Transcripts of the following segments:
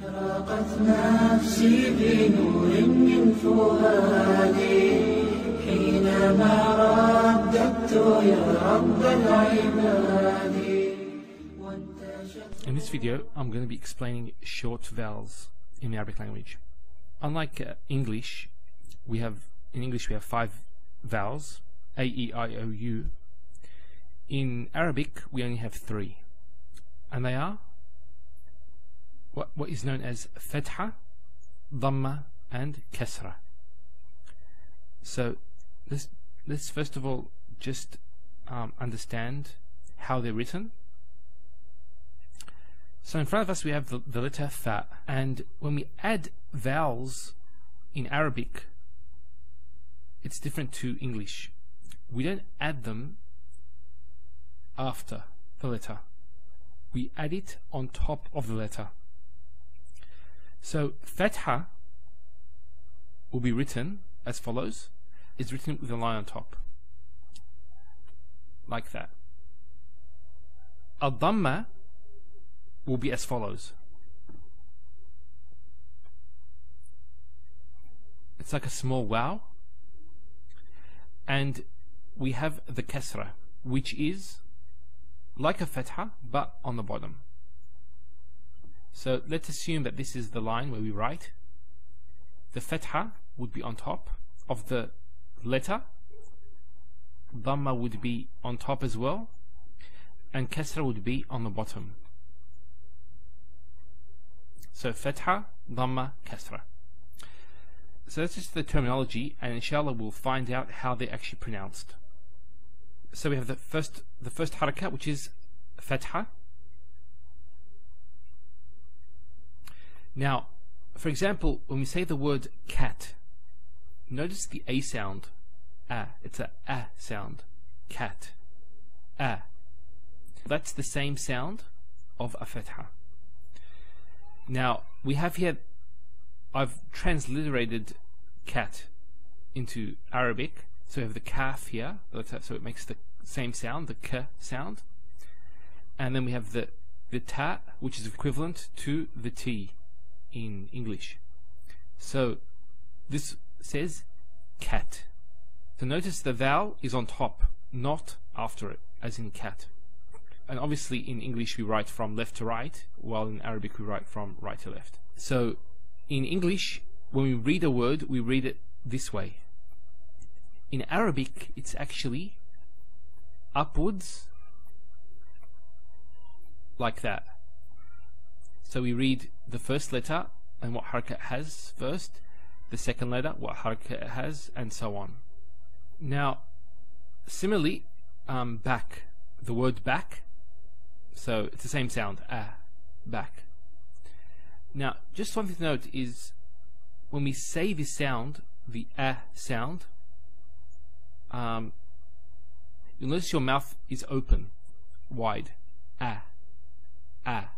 أشرقت نفسي بنور من فؤادي حينما رددت يا رب العباد وانتشت In this video, I'm going to be explaining short vowels in the Arabic language. Unlike uh, English, we have in English we have five vowels: a, e, i, o, u. In Arabic, we only have three, and they are what what is known as fatha, dhamma, and kasra. So let's let's first of all just um, understand how they're written. So in front of us we have the, the letter fa, and when we add vowels in Arabic, it's different to English. We don't add them after the letter. We add it on top of the letter. So fatha will be written as follows. It's written with a line on top. Like that. Al-Dhamma will be as follows. It's like a small waw. And we have the kasra, which is like a fatha, but on the bottom. So let's assume that this is the line where we write. The fatha would be on top of the letter. Dhamma would be on top as well. And kasra would be on the bottom. So fatha, dhamma, kasra. So that's just the terminology, and inshallah we'll find out how they're actually pronounced. So we have the first the first harakat, which is fatha. Now, for example, when we say the word cat, notice the a sound. A. It's a a sound. Cat. A. That's the same sound of a fatha. Now, we have here, I've transliterated cat into Arabic. So we have the kaf here, so it makes the same sound, the k sound. And then we have the, the ta, which is equivalent to the t in English. So this says cat. So notice the vowel is on top, not after it, as in cat and obviously in English we write from left to right, while in Arabic we write from right to left. So in English, when we read a word, we read it this way. In Arabic, it's actually upwards like that. So we read the first letter and what harakat it has first, the second letter, what harakat it has, and so on. Now, similarly, um, back, the word back so it's the same sound, ah, back. Now, just something to note is when we say this sound, the ah sound, um, you'll notice your mouth is open, wide, ah, ah.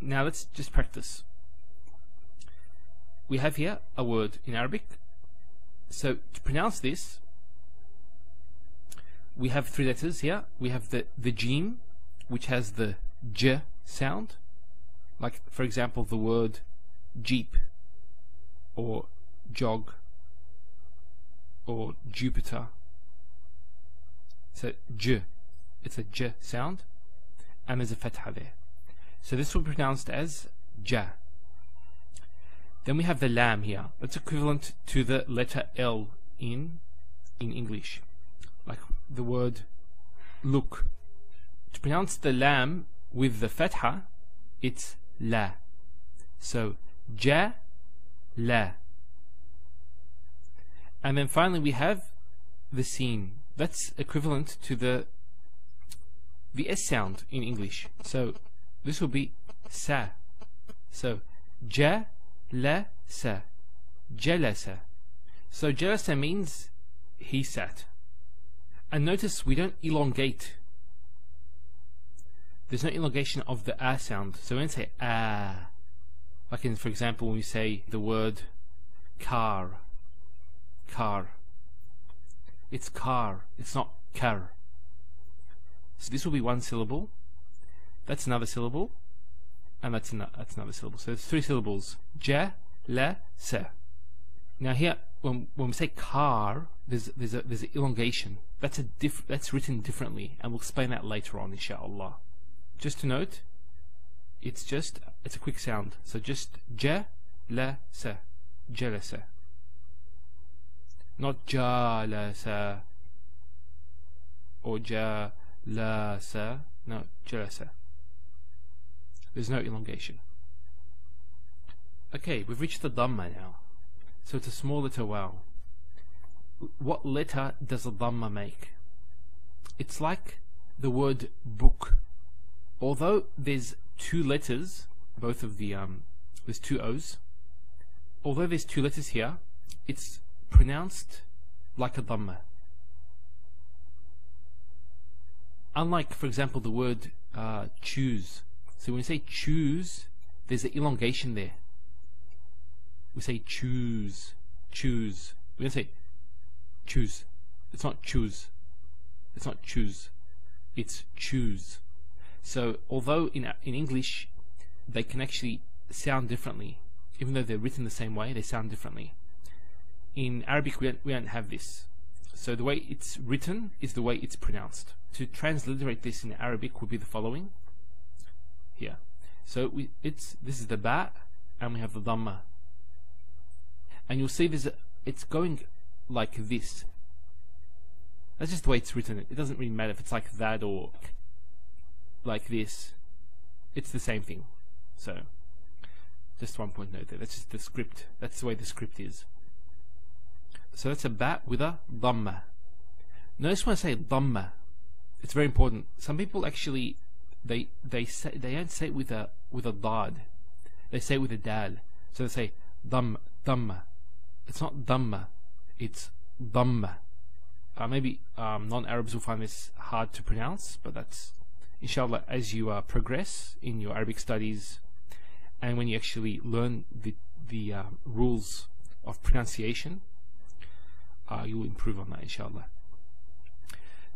Now let's just practice. We have here a word in Arabic. So to pronounce this, we have three letters here. We have the, the jim, which has the j sound. Like, for example, the word jeep, or jog, or Jupiter. So, j, it's a j sound, and there's a fatha there. So this will be pronounced as ja. Then we have the lam here. That's equivalent to the letter L in in English. Like the word look. To pronounce the lam with the fatha, it's la. So ja, la. And then finally we have the sin. That's equivalent to the the S sound in English. So this will be sa. So ja, la, sa. Jalasa. So jalasa means he sat. And notice we don't elongate. There's no elongation of the ah sound. So when we say ah. Like in, for example, when we say the word car. Car. It's car. It's not car. So this will be one syllable. That's another syllable. and that's another, that's another syllable. So there's three syllables: ja, la, sa. Now here, when when we say car, there's there's a there's an elongation. That's a diff, that's written differently, and we'll explain that later on, inshallah. Just to note, it's just it's a quick sound. So just ja, la, sa, jalasa. Not jalasa or jalasa. No, jalasa. There's no elongation. Okay, we've reached the Dhamma now. So it's a small letter vowel. What letter does a Dhamma make? It's like the word book. Although there's two letters, both of the, um, there's two O's. Although there's two letters here, it's pronounced like a Dhamma. Unlike, for example, the word uh, choose. So when you say choose, there's an elongation there. We say choose, choose. We don't say choose. It's not choose. It's not choose. It's choose. So although in in English they can actually sound differently, even though they're written the same way, they sound differently. In Arabic we don't, we don't have this. So the way it's written is the way it's pronounced. To transliterate this in Arabic would be the following. Here. So we, it's this is the ba and we have the dhamma. And you'll see this it's going like this. That's just the way it's written. It doesn't really matter if it's like that or like this. It's the same thing. So just one point note there. That's just the script. That's the way the script is. So that's a bat with a dhamma. Notice when I say dhamma, it's very important. Some people actually they they say they don't say it with a with a dad. They say it with a dal. So they say dham dhamma. It's not dhamma. It's dhamma. Uh, maybe um, non-Arabs will find this hard to pronounce, but that's inshallah as you uh, progress in your Arabic studies and when you actually learn the the uh, rules of pronunciation, uh, you will improve on that inshallah.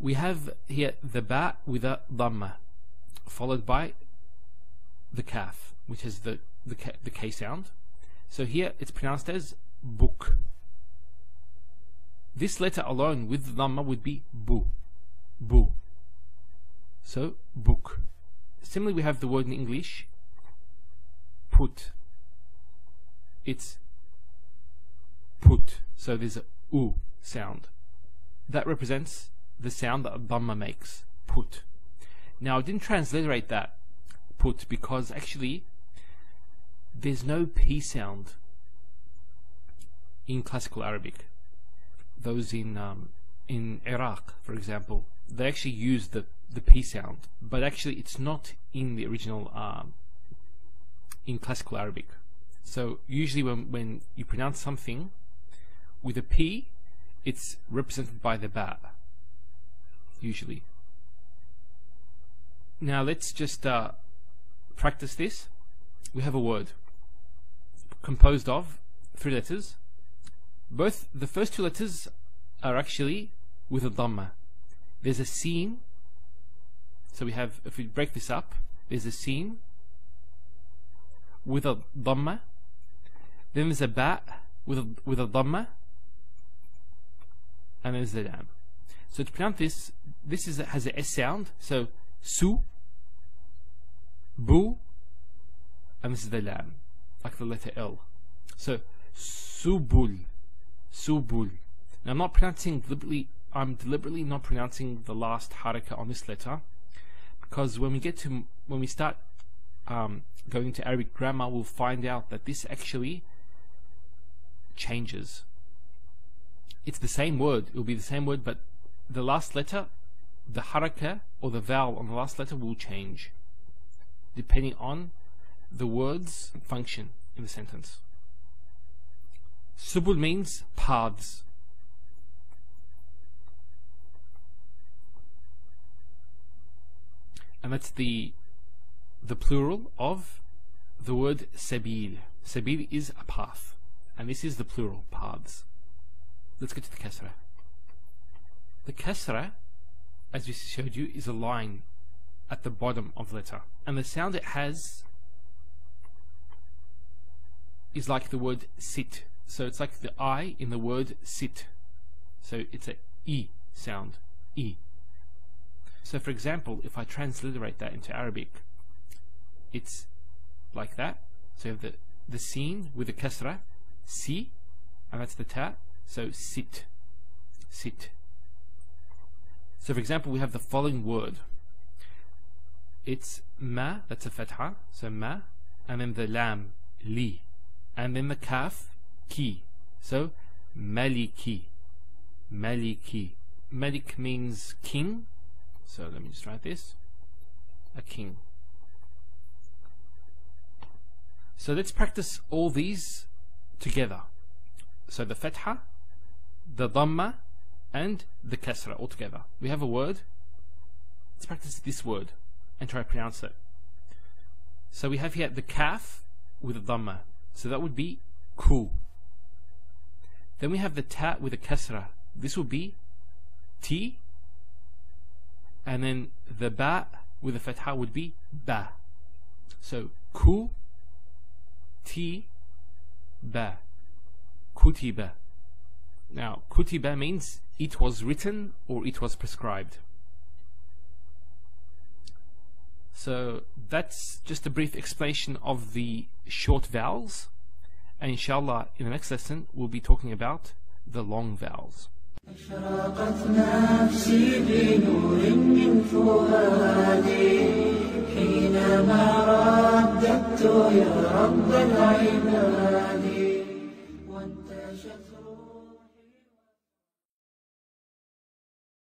We have here the ba with a dhamma, followed by the kaf, which is the the k, the k sound. So here it's pronounced as book. This letter alone with the dhamma would be bu, bu. So book. Similarly, we have the word in English put. It's put. So there's a u sound. That represents the sound that a dhamma makes. Put. Now I didn't transliterate that put because actually there's no p sound in classical Arabic. Those in um, in Iraq, for example, they actually use the the p sound, but actually it's not in the original um, in classical Arabic. So usually when, when you pronounce something with a P, it's represented by the ba. Usually. Now let's just uh, practice this. We have a word composed of three letters. Both the first two letters are actually with a dhamma. There's a sin. So we have, if we break this up, there's a sin with a dhamma. Then there's a ba with a, with a dhamma. And there's the lam. So to pronounce this, this is has a S sound. So su, and this is the like the letter L. So subul, subul. Now I'm not pronouncing deliberately. I'm deliberately not pronouncing the last haraka on this letter because when we get to when we start um, going to Arabic grammar, we'll find out that this actually changes. It's the same word, it will be the same word, but the last letter, the haraka or the vowel on the last letter will change depending on the word's function in the sentence. Subul means paths. And that's the the plural of the word sabil. Sabil is a path. And this is the plural, paths. Let's get to the kasra. The kasra, as we showed you, is a line at the bottom of letter. And the sound it has is like the word sit. So it's like the I in the word sit. So it's a E sound. E. So for example, if I transliterate that into Arabic, it's like that. So you have the, the sin with the kasra, si, and that's the ta. So sit. Sit. So for example, we have the following word. It's ma, that's a fatha, so ma, and then the lam, li, and then the kaf, ki. So maliki, maliki. Malik means king, so let me just write this, a king. So let's practice all these together. So the fatha, the dhamma, and the kasra altogether. We have a word. Let's practice this word and try to pronounce it. So we have here the kaf with a dhamma. So that would be ku. Then we have the ta with a kasra. This would be ti. And then the ba with a fatha would be ba. So ku, ti, ba. Kutiba. Now, kutiba means it was written or it was prescribed. So that's just a brief explanation of the short vowels. And inshallah, in the next lesson, we'll be talking about the long vowels. أشرقت نفسي بنور من فؤادي حينما رددت يا رب العباد